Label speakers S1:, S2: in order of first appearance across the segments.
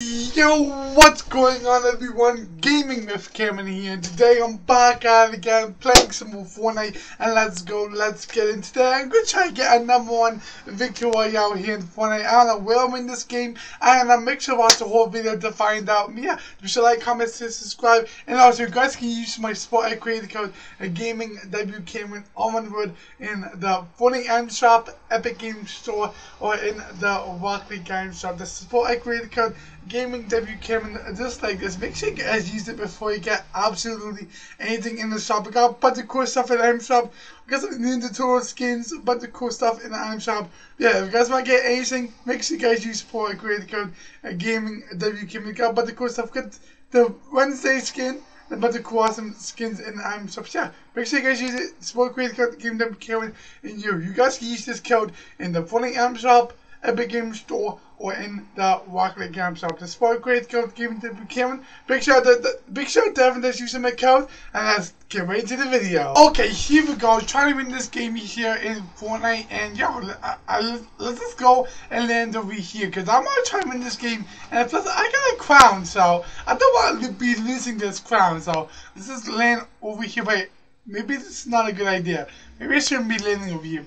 S1: Yo, what's going on everyone? Gaming with Cameron here and today I'm back at again playing some more Fortnite and let's go, let's get into that. I'm gonna try to get a number one victory royale here in Fortnite. I don't know where I'm in this game and I'll make sure to watch the whole video to find out. Yeah, be sure like, comment, subscribe and also you guys can use my Spotlight creator code uh, Gaming W Cameron all one in the Fortnite M shop, Epic Games Store or in the Rocket Game shop. The Spotlight creator code gaming W Cameron just like this. Make sure you guys use it before you get absolutely anything in the shop. We got a bunch of cool stuff in the item shop. We got some Ninja Turtle skins, a bunch of cool stuff in the item shop. Yeah, if you guys want to get anything, make sure you guys use support creator code uh, gaming W Cameron. We got a bunch of cool stuff. We got the Wednesday skin. A bunch of cool awesome skins in the item shop. Yeah, make sure you guys use it. Support creator code gaming W Cameron and you. You guys can use this code in the Fortnite item shop, Epic game Store or in the Rocket Game Shop. The sport great code given to Cameron. Big shout out to big shout out to everyone that's using my code and let's get right into the video. Okay, here we go. Trying to win this game here in Fortnite and yo, I, I, let's just go and land over here because I'm gonna try to win this game and plus I got a crown so I don't want to be losing this crown so let's just land over here. Wait, maybe this is not a good idea. Maybe I shouldn't be landing over here.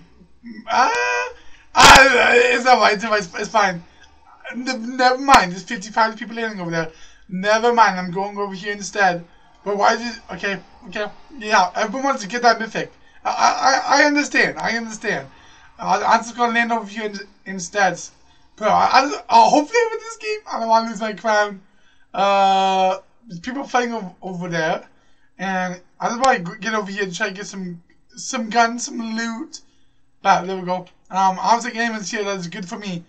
S1: Ah. Uh, uh, it's alright, it's, it's fine. Never mind, there's 55 people landing over there. Never mind, I'm going over here instead. But why is it... Okay, okay. Yeah, everyone wants to get that mythic. I I, I understand, I understand. Uh, I'm just gonna land over here in, instead. Bro, I, I, uh, hopefully with this game, I don't want to lose my crown. Uh, people fighting over, over there. And I just want to get over here and try to get some some guns, some loot. But there we go. Um, obviously, anyone here that is good for me.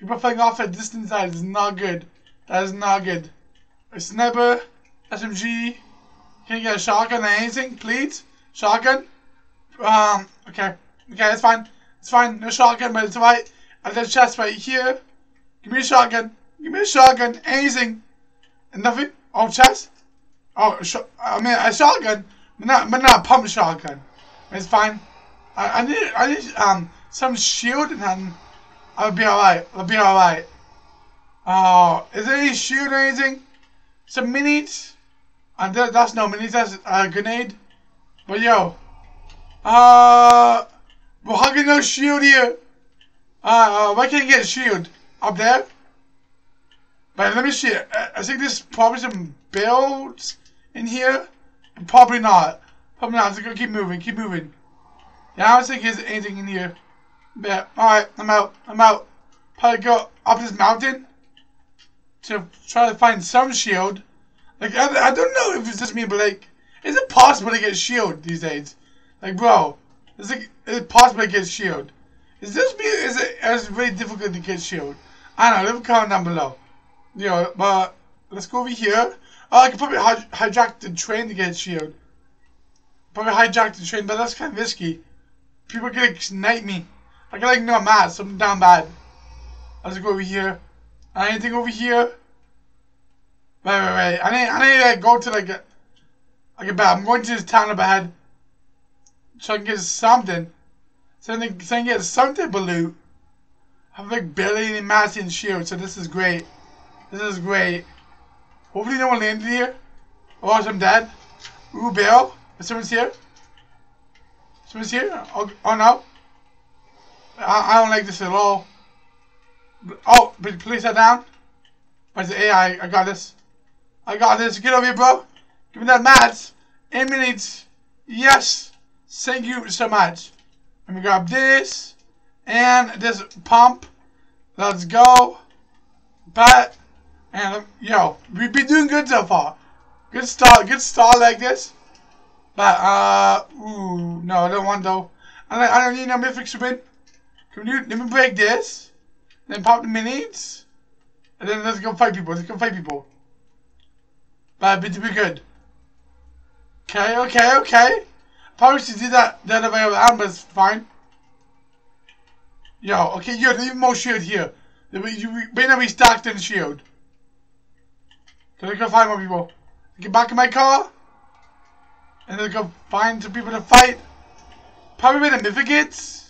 S1: People playing off at distance that is not good. That is not good. A sniper, SMG. Can you get a shotgun or anything, please? Shotgun? Um, okay. Okay, that's fine. It's fine. No shotgun, but it's right. I got a chest right here. Give me a shotgun. Give me a shotgun. Anything. And nothing. Oh, chest? Oh, I mean, a shotgun, but not, but not a pump shotgun. It's fine. I, I need, I need, um, some shield and then I'll be alright. I'll be alright. Oh, is there any shield or anything? Some minis? And uh, that's no minis, that's a grenade. But yo. Uh, we're hugging no shield here. Uh, uh, why can't I get a shield? Up there? But let me see. I think there's probably some builds in here. Probably not. Probably not. So keep moving. Keep moving. Yeah, I don't think there's anything in here. Yeah, alright, I'm out. I'm out. Probably go up this mountain to try to find some shield. Like, I, I don't know if it's just me, but like, is it possible to get shield these days? Like, bro, is it, is it possible to get shield? Is this me? Is it is it very difficult to get shield? I don't know. Leave a comment down below. You know, but let's go over here. Oh, I could probably hij hijack the train to get shield. Probably hijack the train, but that's kind of risky. People can snipe me. I got like no mad, something down bad. Let's go over here. Anything over here? Wait, wait, wait. I need, I need to like, go to like a, like a bad. I'm going to this town up ahead. So I get something. So I I get something loot. I have like barely any mass and shield, so this is great. This is great. Hopefully no one landed here. Oh, I'm dead. Ooh, Bill. Someone's here. Someone's here. Oh, oh no. I, I don't like this at all. Oh, please that down. Where's the AI? I got this. I got this. Get over here, bro. Give me that mats. Eight minutes. Yes. Thank you so much. Let me grab this. And this pump. Let's go. But, and yo, we've been doing good so far. Good start. Good start like this. But, uh, ooh, no, I don't want though. I don't, I don't need no mythic win. Can you, let me break this. Then pop the minis. And then let's go fight people. Let's go fight people. But be to be good. Okay, okay, okay. Probably should do that the other way around, but it's fine. Yo, okay, yo, leave more shield here. You may not be stacked in shield. So let's go find more people. Get back in my car. And then go find some people to fight. Probably with the mythicates.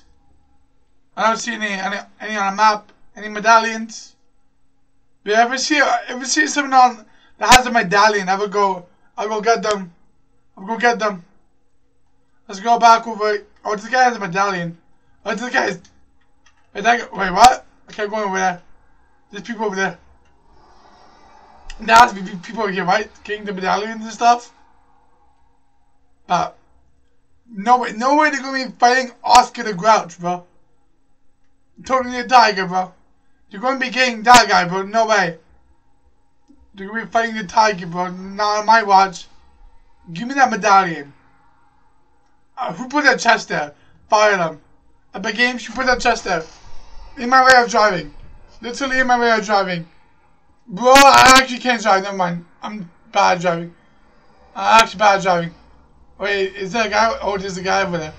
S1: I don't see any, any, any on a map. Any medallions? But if I see if I see someone on that has a medallion, I will go. I'll go get them. I'll go get them. Let's go back over. Oh, this guy has a medallion. Oh, this guy is. Wait, that, wait, what? I can't go over there. There's people over there. There has to be people here, right? Getting the medallions and stuff. But no way, no way they're gonna be fighting Oscar the Grouch, bro. Totally a tiger, bro. You're gonna be getting that guy, bro. No way. You're gonna be fighting the tiger, bro. Not on my watch. Give me that medallion. Uh, who put that chest there? Fire them. At the game, you put that chest there. In my way of driving. Literally in my way of driving. Bro, I actually can't drive. Never mind. I'm bad driving. I'm actually bad driving. Wait, is there a guy? Oh, there's a guy over there.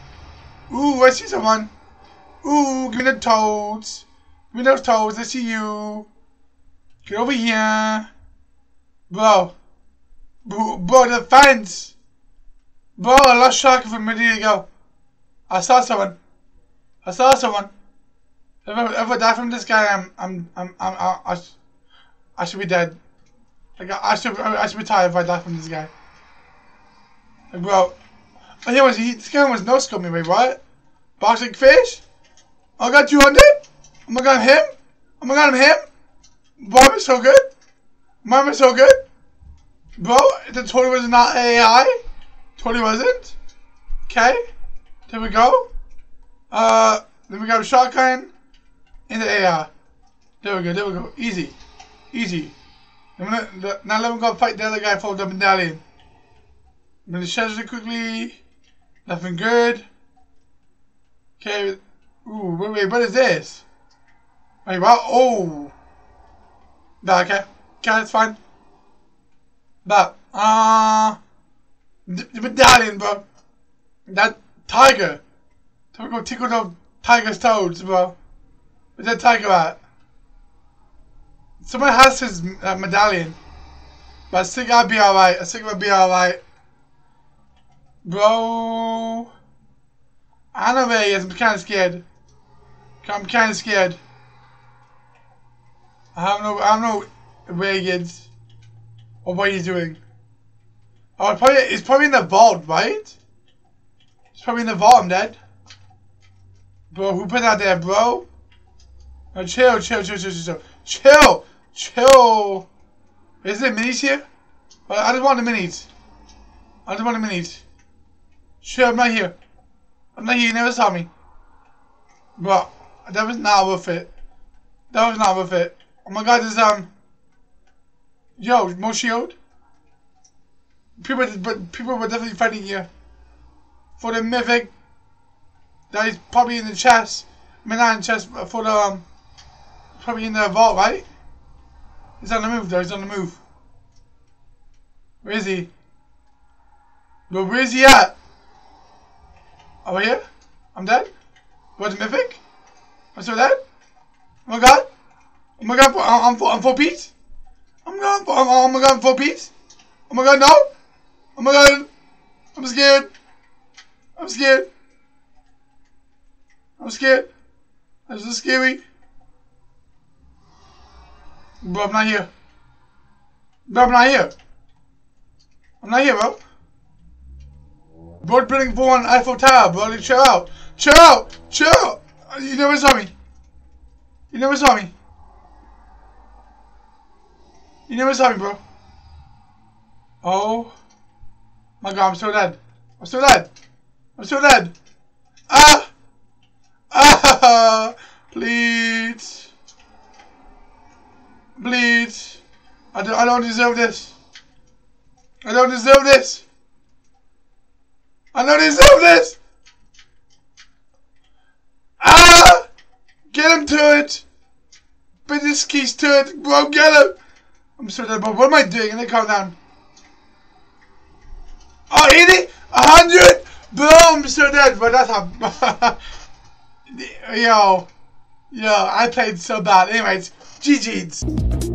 S1: Ooh, I see someone. Ooh, give me the toads. Give me those toads. I see you. Get over here. Bro. Bro, bro the fence. Bro, I lost track of a minute ago. I saw someone. I saw someone. If I, if I die from this guy, I'm, I'm, I'm, I'm, I, I, I should be dead. Like, I should, I should be tired if I die from this guy. Like, bro. Oh, was he, this guy was no scoping me, what? Boxing fish? I got 200? Oh my god, him? Oh my god, I'm him? Bob is so good? Mom is so good? Bro, the totally was not AI? Totally wasn't? Okay. There we go. Uh, then we got a shotgun in the AI. There we go, there we go. Easy. Easy. I'm gonna, now let me go fight the other guy for the medallion. I'm gonna shed it quickly. Nothing good. Okay. Ooh, wait, wait, what is this? Wait, what? Oh. No, okay. Okay, that's fine. But, uh... The, medallion, bro. That tiger. Don't go tickle the tiger's toes, bro. Where's that tiger at? Someone has his uh, medallion. But I think I'll be alright. I think I'll be alright. Bro. I don't know is. I'm kind of scared. I'm kind of scared. I don't know. I don't know where he is or what he's doing. Oh, it's probably, it's probably in the vault, right? It's probably in the vault. I'm dead. Bro, who put that there, bro? Oh, chill, chill, chill, chill, chill, chill, chill. Is there minis here? I just want the minis. I just want the minis. Sure, I'm not here. I'm not here. You never saw me. But that was not worth it. That was not worth it. Oh my god, there's um. Yo, more shield. People, but people were definitely fighting here for the mythic. That is probably in the chest. I mean, not in chest, but for the um. Probably in the vault, right? He's on the move, though. He's on the move. Where is he? But where is he at? Over here? I'm dead? What's mythic? I'm still dead? Oh my god? Oh my god, I'm, I'm, I'm full piece? I'm going for, oh my god, I'm full oh piece? Oh my god, no? Oh my god, I'm scared. I'm scared. I'm scared. This is scary. Bro, I'm not here. Bro, I'm not here. I'm not here, bro. Board building for one Eiffel Tower, bro. Chill out. Chill out. Chill. You never saw me. You never saw me. You never saw me, bro. Oh. My god, I'm so dead. I'm so dead. I'm so dead. Ah! Ah! Please. Please. I don't, I don't deserve this. I don't deserve this. I don't deserve this! Ah! Get him to it! Put this keys to it! Bro, get him! I'm so dead, but what am I doing? And they calm down. Oh, 80? 100? Boom! I'm so dead, but that's how... Yo. Yo, I played so bad. Anyways, GG's.